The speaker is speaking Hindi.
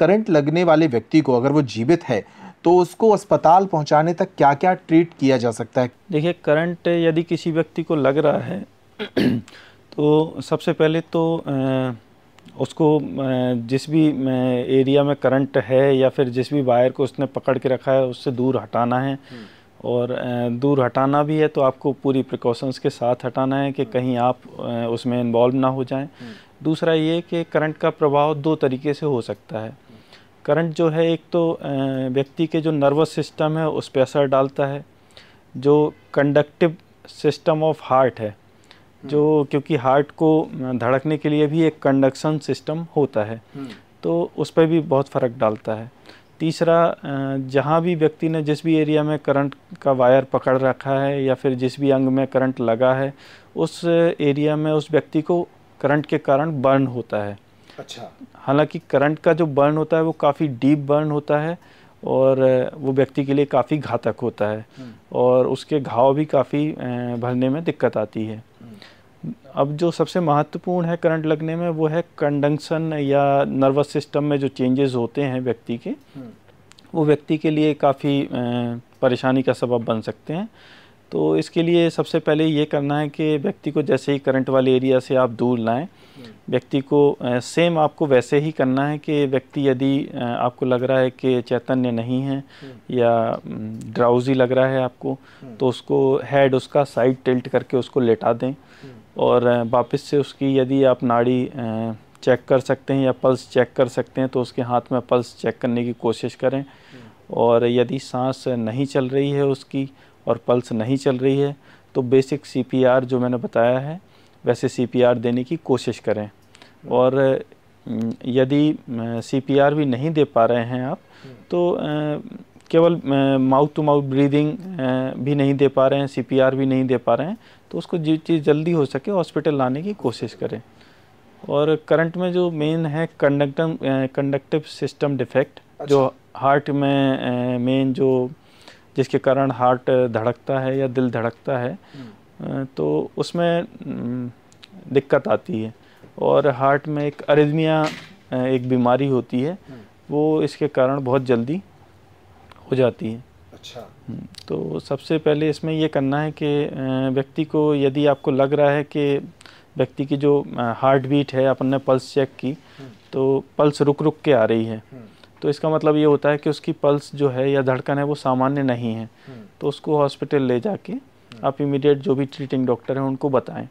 करंट लगने वाले व्यक्ति को अगर वो जीवित है तो उसको अस्पताल पहुँचाने तक क्या क्या ट्रीट किया जा सकता है? देखिए करंट यदि किसी व्यक्ति को लग रहा है तो सबसे पहले तो उसको जिस भी एरिया में करंट है या फिर जिस भी वायर को उसने पकड़ के रखा है उससे दूर हटाना है। हम्म। और दूर हटाना भी है तो आपको पूरी प्रिकॉशंस के साथ हटाना है कि कहीं आप उसमें इन्वॉल्व ना हो जाएँ। हम्म। दूसरा ये कि करंट का प्रभाव दो तरीके से हो सकता है। करंट जो है एक तो व्यक्ति के जो नर्वस सिस्टम है उस पर असर डालता है जो कंडक्टिव सिस्टम ऑफ़ हार्ट है जो हम्म। क्योंकि हार्ट को धड़कने के लिए भी एक कंडक्शन सिस्टम होता है हम्म। तो उस पर भी बहुत फ़र्क डालता है तीसरा जहाँ भी व्यक्ति ने जिस भी एरिया में करंट का वायर पकड़ रखा है या फिर जिस भी अंग में करंट लगा है उस एरिया में उस व्यक्ति को करंट के कारण बर्न होता है अच्छा हालाँकि करंट का जो बर्न होता है वो काफ़ी डीप बर्न होता है और वो व्यक्ति के लिए काफ़ी घातक होता है हम्म। और उसके घाव भी काफ़ी भरने में दिक्कत आती है हम्म। अब जो सबसे महत्वपूर्ण है करंट लगने में वो है कंडक्शन या नर्वस सिस्टम में जो चेंजेस होते हैं व्यक्ति के हम्म। वो व्यक्ति के लिए काफ़ी परेशानी का सबब बन सकते हैं तो इसके लिए सबसे पहले ये करना है कि व्यक्ति को जैसे ही करंट वाले एरिया से आप दूर लाएँ, व्यक्ति को सेम आपको वैसे ही करना है कि व्यक्ति यदि आपको लग रहा है कि चैतन्य नहीं है या ड्राउजी लग रहा है आपको तो उसको हेड उसका साइड टिल्ट करके उसको लेटा दें और वापस से उसकी यदि आप नाड़ी चेक कर सकते हैं या पल्स चेक कर सकते हैं तो उसके हाथ में पल्स चेक करने की कोशिश करें। और यदि सांस नहीं चल रही है उसकी और पल्स नहीं चल रही है तो बेसिक सीपीआर जो मैंने बताया है, वैसे सीपीआर देने की कोशिश करें। और यदि सीपीआर भी नहीं दे पा रहे हैं आप तो केवल माउथ टू माउथ ब्रीदिंग भी नहीं दे पा रहे हैं सीपीआर भी नहीं दे पा रहे हैं तो उसको जो, चीज़ जल्दी हो सके, हॉस्पिटल लाने की कोशिश करें। और करंट में जो मेन है कंडक्टम कंडक्टिव सिस्टम डिफेक्ट जो हार्ट में मेन जो जिसके कारण हार्ट धड़कता है या दिल धड़कता है हम्म। तो उसमें दिक्कत आती है। और हार्ट में एक अरिदमिया एक बीमारी होती है हम्म। वो इसके कारण बहुत जल्दी हो जाती है। अच्छा। हम्म, तो सबसे पहले इसमें ये करना है कि व्यक्ति को यदि आपको लग रहा है कि व्यक्ति की जो हार्ट बीट है अपन ने पल्स चेक की तो पल्स रुक रुक के आ रही है। तो इसका मतलब ये होता है कि उसकी पल्स जो है या धड़कन है वो सामान्य नहीं है हम्म। तो उसको हॉस्पिटल ले जाके हम्म। आप इमीडिएट जो भी ट्रीटिंग डॉक्टर हैं उनको बताएँ